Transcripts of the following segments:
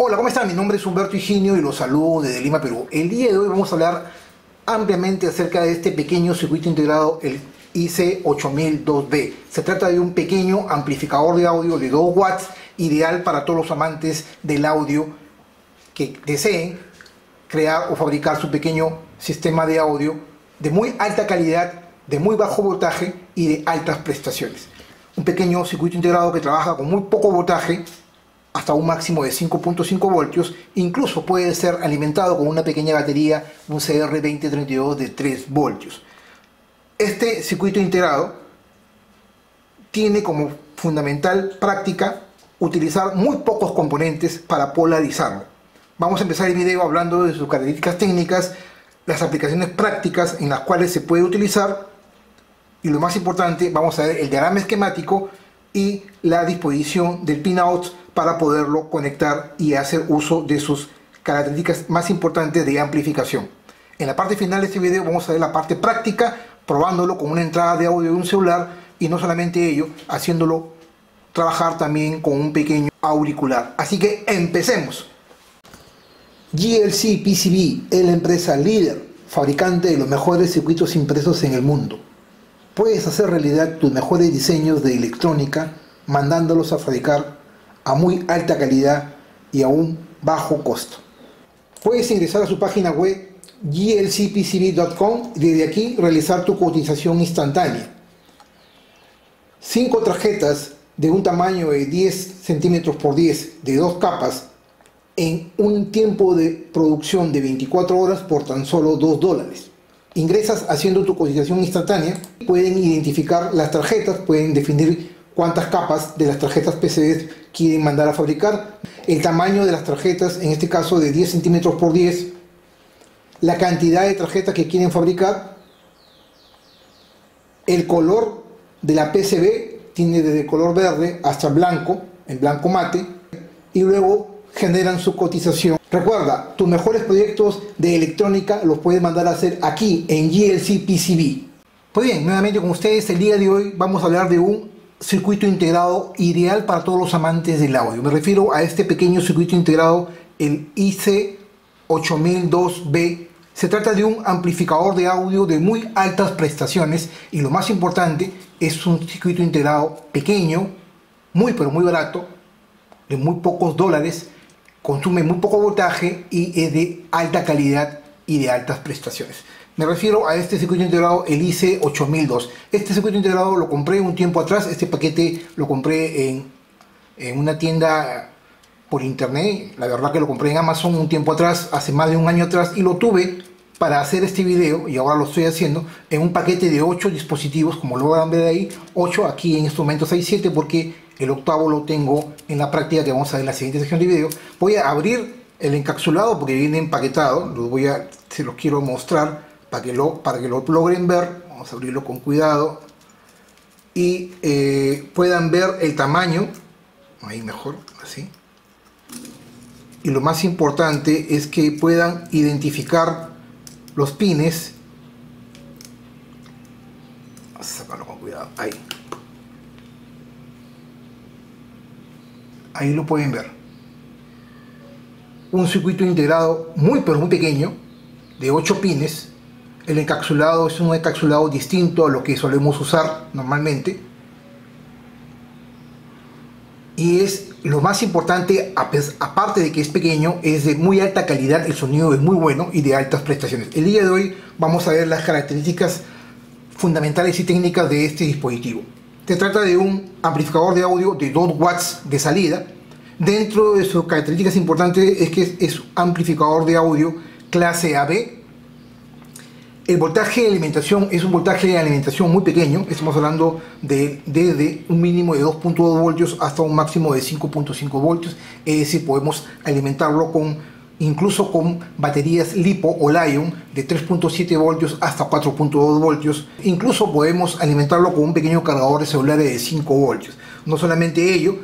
Hola, ¿cómo están? Mi nombre es Humberto Higinio y los saludo desde Lima, Perú. El día de hoy vamos a hablar ampliamente acerca de este pequeño circuito integrado, el IC8002B. Se trata de un pequeño amplificador de audio de 2 watts, ideal para todos los amantes del audio que deseen crear o fabricar su pequeño sistema de audio de muy alta calidad, de muy bajo voltaje y de altas prestaciones. Un pequeño circuito integrado que trabaja con muy poco voltaje hasta un máximo de 5.5 voltios, incluso puede ser alimentado con una pequeña batería, un CR2032 de 3 voltios. Este circuito integrado tiene como fundamental práctica utilizar muy pocos componentes para polarizarlo. Vamos a empezar el video hablando de sus características técnicas, las aplicaciones prácticas en las cuales se puede utilizar y lo más importante, vamos a ver el diagrama esquemático y la disposición del pinout para poderlo conectar y hacer uso de sus características más importantes de amplificación. En la parte final de este video vamos a ver la parte práctica, probándolo con una entrada de audio de un celular y no solamente ello, haciéndolo trabajar también con un pequeño auricular. Así que empecemos. GLC PCB es la empresa líder, fabricante de los mejores circuitos impresos en el mundo. Puedes hacer realidad tus mejores diseños de electrónica mandándolos a fabricar a muy alta calidad y a un bajo costo. Puedes ingresar a su página web glcpcb.com y desde aquí realizar tu cotización instantánea. Cinco tarjetas de un tamaño de 10 centímetros por 10 de dos capas en un tiempo de producción de 24 horas por tan solo 2 dólares. Ingresas haciendo tu cotización instantánea, pueden identificar las tarjetas, pueden definir cuántas capas de las tarjetas PCB quieren mandar a fabricar, el tamaño de las tarjetas, en este caso de 10 centímetros por 10, la cantidad de tarjetas que quieren fabricar, el color de la PCB, tiene desde color verde hasta blanco, el blanco mate, y luego generan su cotización. Recuerda, tus mejores proyectos de electrónica los puedes mandar a hacer aquí en GLC PCB. Pues bien, nuevamente con ustedes el día de hoy vamos a hablar de un circuito integrado ideal para todos los amantes del audio. Me refiero a este pequeño circuito integrado, el IC8002B. Se trata de un amplificador de audio de muy altas prestaciones y lo más importante es un circuito integrado pequeño, muy pero muy barato, de muy pocos dólares, consume muy poco voltaje y es de alta calidad y de altas prestaciones. Me refiero a este circuito integrado, el IC 8002. Este circuito integrado lo compré un tiempo atrás, este paquete lo compré en, en una tienda por internet, la verdad que lo compré en Amazon un tiempo atrás, hace más de un año atrás, y lo tuve para hacer este video, y ahora lo estoy haciendo, en un paquete de 8 dispositivos, como lo van a ver ahí, 8, aquí en este momento hay 7, porque el octavo lo tengo en la práctica que vamos a ver en la siguiente sección de video. Voy a abrir el encapsulado porque viene empaquetado, lo voy a, se los quiero mostrar para que lo, para que lo logren ver, vamos a abrirlo con cuidado y eh, puedan ver el tamaño, ahí mejor, así. Y lo más importante es que puedan identificar los pines. Vamos a sacarlo con cuidado, ahí. Ahí lo pueden ver. Un circuito integrado muy pero muy pequeño, de 8 pines, el encapsulado es un encapsulado distinto a lo que solemos usar normalmente. Y es lo más importante, aparte de que es pequeño, es de muy alta calidad, el sonido es muy bueno y de altas prestaciones. El día de hoy vamos a ver las características fundamentales y técnicas de este dispositivo. Se trata de un amplificador de audio de 2 watts de salida. Dentro de sus características importantes es que es amplificador de audio clase AB el voltaje de alimentación es un voltaje de alimentación muy pequeño, estamos hablando de desde un mínimo de 2.2 voltios hasta un máximo de 5.5 voltios, es decir, podemos alimentarlo con incluso con baterías LiPo o Lion de 3.7 voltios hasta 4.2 voltios, incluso podemos alimentarlo con un pequeño cargador de celular de 5 voltios. No solamente ello,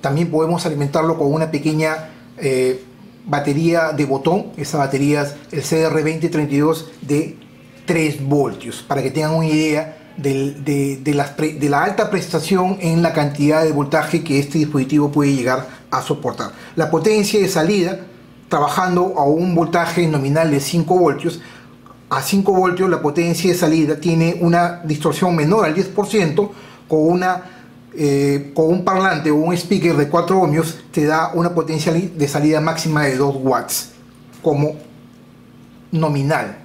también podemos alimentarlo con una pequeña eh, batería de botón, esa batería es el CR2032 de 3 voltios, para que tengan una idea de, la alta prestación en la cantidad de voltaje que este dispositivo puede llegar a soportar. La potencia de salida, trabajando a un voltaje nominal de 5 voltios, a 5 voltios la potencia de salida tiene una distorsión menor al 10%, con, una, eh, con un parlante o un speaker de 4 ohmios te da una potencia de salida máxima de 2 watts como nominal.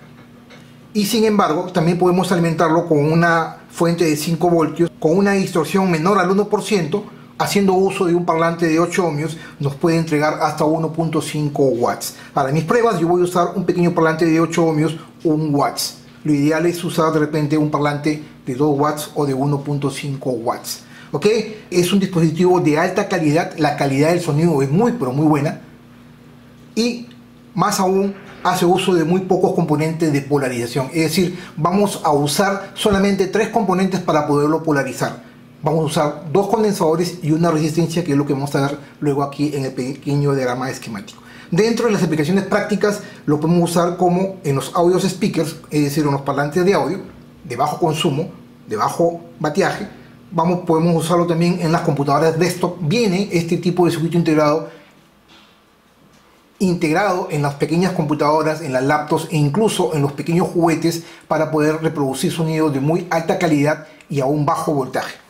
Y sin embargo, también podemos alimentarlo con una fuente de 5 voltios con una distorsión menor al 1%, haciendo uso de un parlante de 8 ohmios, nos puede entregar hasta 1.5 watts. Para mis pruebas yo voy a usar un pequeño parlante de 8 ohmios, 1 watts. Lo ideal es usar de repente un parlante de 2 watts o de 1.5 watts. ¿Ok? Es un dispositivo de alta calidad, la calidad del sonido es muy pero muy buena. Y más aún hace uso de muy pocos componentes de polarización. Es decir, vamos a usar solamente tres componentes para poderlo polarizar. Vamos a usar dos condensadores y una resistencia, que es lo que vamos a ver luego aquí en el pequeño diagrama esquemático. Dentro de las aplicaciones prácticas lo podemos usar como en los audios speakers, es decir, en los parlantes de audio de bajo consumo, de bajo bateaje. Vamos, podemos usarlo también en las computadoras desktop. Viene este tipo de circuito integrado integrado en las pequeñas computadoras, en las laptops e incluso en los pequeños juguetes para poder reproducir sonidos de muy alta calidad y a un bajo voltaje.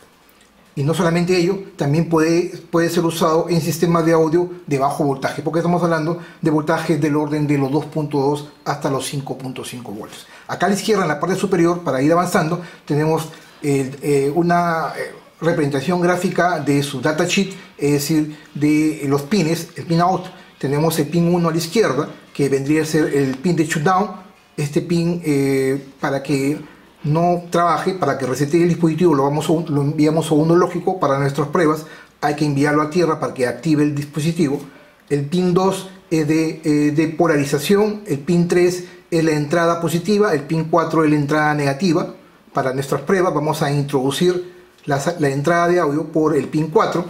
Y no solamente ello, también puede, puede ser usado en sistemas de audio de bajo voltaje, porque estamos hablando de voltajes del orden de los 2.2 hasta los 5.5 voltios. Acá a la izquierda, en la parte superior, para ir avanzando, tenemos eh, una eh, representación gráfica de su datasheet, es decir, de los pines, el pin out, tenemos el pin 1 a la izquierda, que vendría a ser el pin de shutdown. Este pin, eh, para que no trabaje, para que resete el dispositivo, lo, vamos lo enviamos a uno lógico para nuestras pruebas. Hay que enviarlo a tierra para que active el dispositivo. El pin 2 es de, eh, de polarización, el pin 3 es la entrada positiva, el pin 4 es la entrada negativa. Para nuestras pruebas vamos a introducir la, la entrada de audio por el pin 4.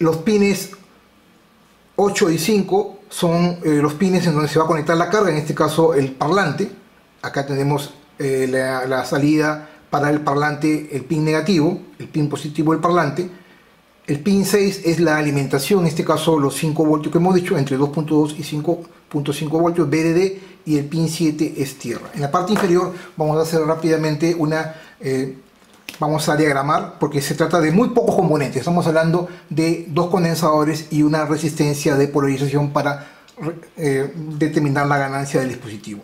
Los pines 8 y 5 son eh, los pines en donde se va a conectar la carga, en este caso el parlante. Acá tenemos eh, la, salida para el parlante, el pin negativo, el pin positivo del parlante. El pin 6 es la alimentación, en este caso los 5 voltios que hemos dicho, entre 2.2 y 5.5 voltios BDD y el pin 7 es tierra. En la parte inferior vamos a hacer rápidamente una eh, vamos a diagramar porque se trata de muy pocos componentes. Estamos hablando de dos condensadores y una resistencia de polarización para eh, determinar la ganancia del dispositivo.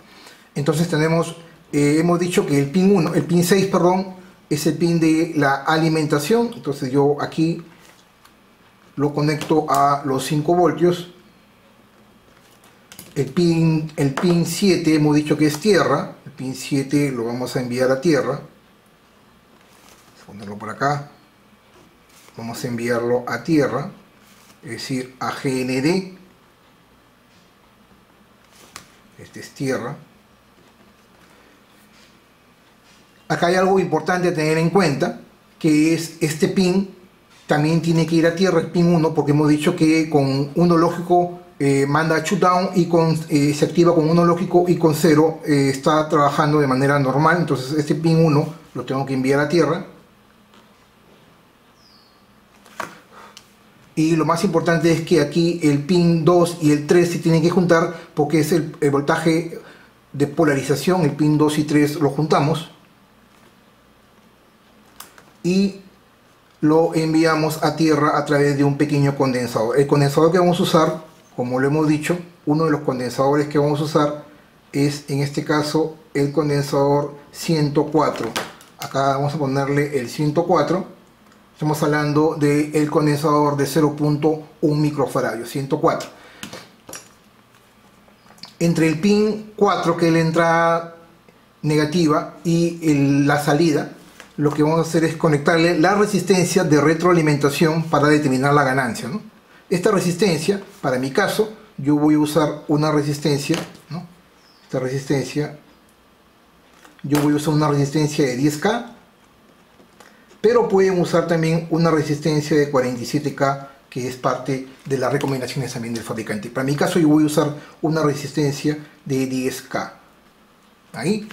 Entonces tenemos, eh, hemos dicho que el pin 1, el pin 6, perdón, es el pin de la alimentación. Entonces yo aquí lo conecto a los 5 voltios. El pin, el pin 7 hemos dicho que es tierra. El pin 7 lo vamos a enviar a tierra ponerlo por acá vamos a enviarlo a tierra es decir a GND este es tierra acá hay algo importante a tener en cuenta que es este pin también tiene que ir a tierra el pin 1 porque hemos dicho que con uno lógico eh, manda shutdown y con, eh, se activa con uno lógico y con 0 eh, está trabajando de manera normal. Entonces este pin 1 lo tengo que enviar a tierra. Y lo más importante es que aquí el pin 2 y el 3 se tienen que juntar porque es el, voltaje de polarización, el pin 2 y 3 lo juntamos y lo enviamos a tierra a través de un pequeño condensador. El condensador que vamos a usar, como lo hemos dicho, uno de los condensadores que vamos a usar es en este caso el condensador 104. Acá vamos a ponerle el 104 Estamos hablando del condensador de 0.1 microfaradios, 104. Entre el pin 4, que es la entrada negativa, y la salida, lo que vamos a hacer es conectarle la resistencia de retroalimentación para determinar la ganancia. Esta resistencia, para mi caso, yo voy a usar una resistencia, esta resistencia, yo voy a usar una resistencia de 10K pero pueden usar también una resistencia de 47K que es parte de las recomendaciones también del fabricante. Para mi caso yo voy a usar una resistencia de 10K. Ahí.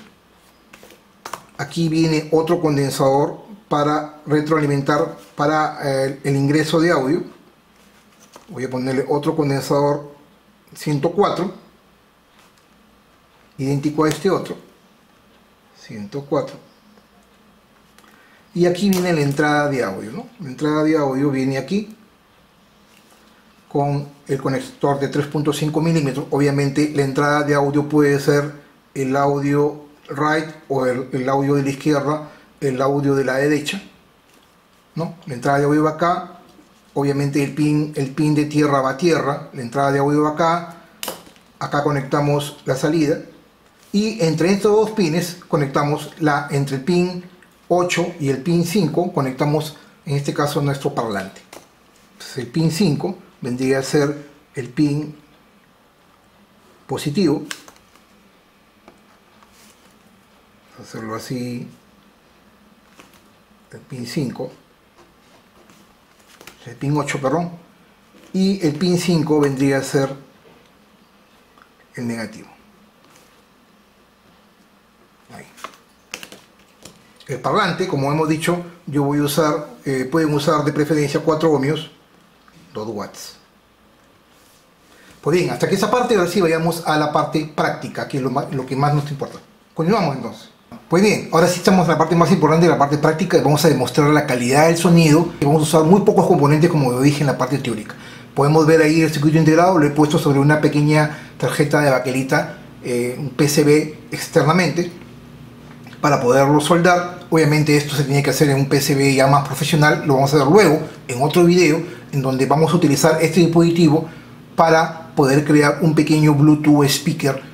Aquí viene otro condensador para retroalimentar para eh, el ingreso de audio. voy a ponerle otro condensador 104 idéntico a este otro. 104 y aquí viene la entrada de audio la entrada de audio viene aquí con el conector de 3.5 milímetros. Obviamente la entrada de audio puede ser el audio right o el, audio de la izquierda el audio de la derecha ¿no? la entrada de audio va acá obviamente el pin, el pin de tierra va a tierra, la entrada de audio va acá, acá conectamos la salida y entre estos dos pines conectamos la, entre el pin 8 y el pin 5 conectamos en este caso nuestro parlante. El pin 5 vendría a ser el pin positivo. Hacerlo así, el pin 5 el pin 8, perdón, y el pin 5 vendría a ser el negativo. El parlante, como hemos dicho, yo voy a usar, eh, pueden usar de preferencia 4 ohmios, 2 watts. Pues bien, hasta que esa parte, ahora sí vayamos a la parte práctica, que es lo, lo que más nos importa. Continuamos entonces. Pues bien, ahora sí estamos en la parte más importante, la parte práctica, y vamos a demostrar la calidad del sonido. Y vamos a usar muy pocos componentes, como lo dije en la parte teórica. Podemos ver ahí el circuito integrado, lo he puesto sobre una pequeña tarjeta de baquelita, eh, un PCB externamente, para poderlo soldar. Obviamente esto se tiene que hacer en un PCB ya más profesional, lo vamos a ver luego en otro video, en donde vamos a utilizar este dispositivo para poder crear un pequeño Bluetooth speaker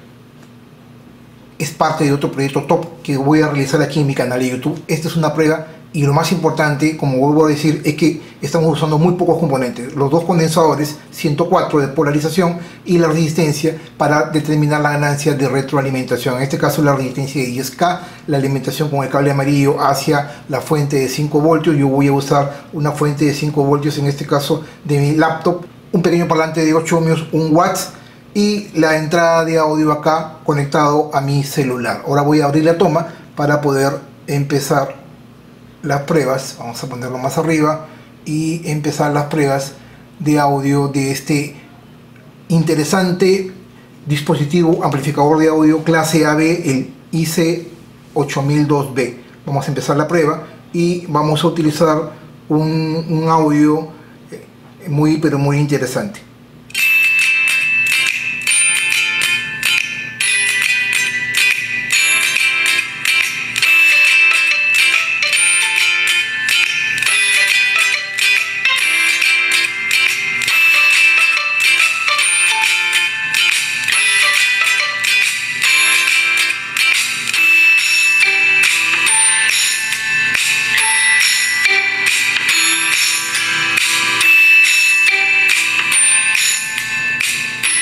es parte de otro proyecto top que voy a realizar aquí en mi canal de YouTube. Esta es una prueba y lo más importante, como vuelvo a decir, es que estamos usando muy pocos componentes. Los dos condensadores, 104 de polarización y la resistencia para determinar la ganancia de retroalimentación. En este caso la resistencia de 10K, la alimentación con el cable amarillo hacia la fuente de 5 voltios. Yo voy a usar una fuente de 5 voltios, en este caso de mi laptop. Un pequeño parlante de 8 ohmios, 1 watts y la entrada de audio acá conectado a mi celular. Ahora voy a abrir la toma para poder empezar las pruebas. Vamos a ponerlo más arriba y empezar las pruebas de audio de este interesante dispositivo amplificador de audio clase AB, el IC8002B. Vamos a empezar la prueba y vamos a utilizar un, un audio muy pero muy interesante.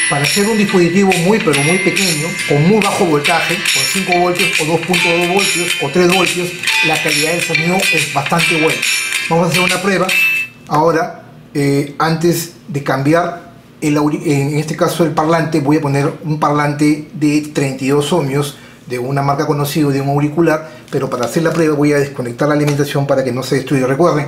Para hacer un dispositivo muy pero muy pequeño, con muy bajo voltaje, con 5 voltios o 2.2 voltios o 3 voltios, la calidad del sonido es bastante buena. Vamos a hacer una prueba. Ahora, eh, antes de cambiar, el, en este caso el parlante, voy a poner un parlante de 32 ohmios de una marca conocida de un auricular, pero para hacer la prueba voy a desconectar la alimentación para que no se destruya. Recuerden,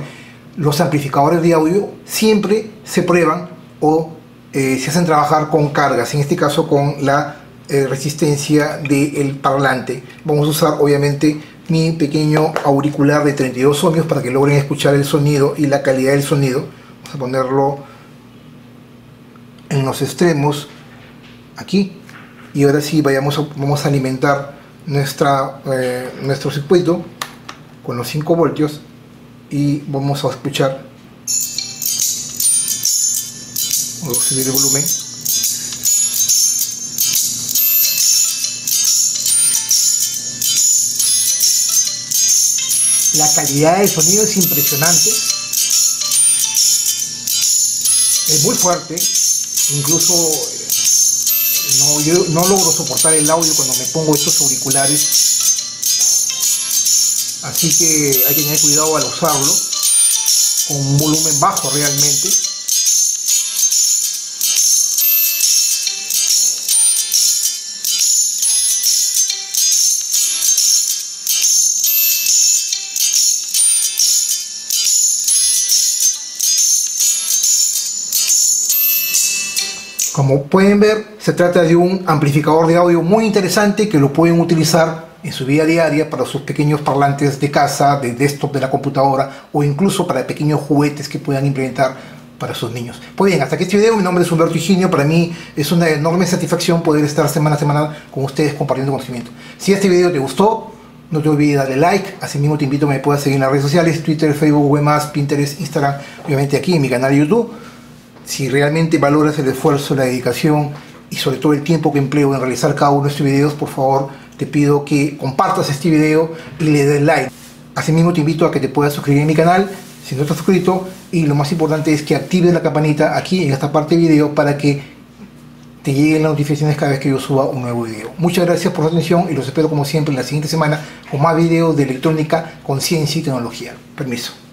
los amplificadores de audio siempre se prueban o eh, se hacen trabajar con cargas, en este caso con la eh, resistencia del parlante. Vamos a usar obviamente mi pequeño auricular de 32 ohmios para que logren escuchar el sonido y la calidad del sonido. Vamos a ponerlo en los extremos aquí y ahora sí vayamos vamos a alimentar nuestra, eh, nuestro circuito con los 5 voltios y vamos a escuchar Voy a subir el volumen. La calidad del sonido es impresionante. Es muy fuerte. Incluso no, yo no logro soportar el audio cuando me pongo estos auriculares. Así que hay que tener cuidado al usarlo. Con un volumen bajo realmente. Como pueden ver, se trata de un amplificador de audio muy interesante que lo pueden utilizar en su vida diaria para sus pequeños parlantes de casa, de desktop de la computadora o incluso para pequeños juguetes que puedan implementar para sus niños. Pues bien, hasta aquí este video, mi nombre es Humberto Higinio, para mí es una enorme satisfacción poder estar semana a semana con ustedes compartiendo conocimiento. Si este video te gustó, no te olvides darle like, asimismo te invito a que me puedas seguir en las redes sociales, Twitter, Facebook, Webmas, Pinterest, Instagram, obviamente aquí en mi canal de YouTube. Si realmente valoras el esfuerzo, la dedicación y sobre todo el tiempo que empleo en realizar cada uno de estos videos, por favor te pido que compartas este video y le des like. Asimismo te invito a que te puedas suscribir a mi canal si no estás suscrito y lo más importante es que actives la campanita aquí en esta parte de video para que te lleguen las notificaciones cada vez que yo suba un nuevo video. Muchas gracias por su atención y los espero como siempre en la siguiente semana con más videos de electrónica, conciencia y tecnología. Permiso.